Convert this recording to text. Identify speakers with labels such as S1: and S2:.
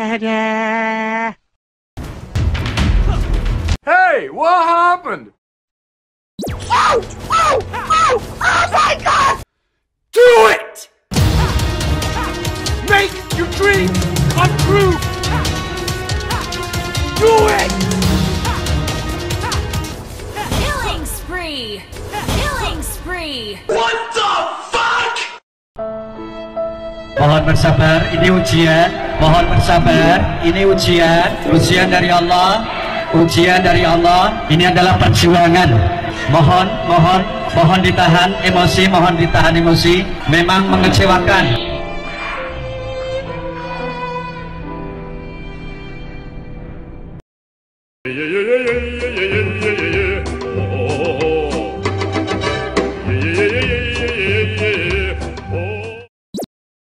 S1: Hey, what happened?
S2: Oh! Oh! Oh! Oh my god!
S1: Do it! Make your dreams come true! Do it!
S3: Killing spree! Killing spree!
S1: What the fuck?
S4: Mohon bersabar, ini ujian. Mohon bersabar, ini ujian. Ujian dari Allah. Ujian dari Allah. Ini adalah perjuangan. Mohon, mohon, mohon ditahan emosi, mohon ditahan emosi. Memang mengecewakan.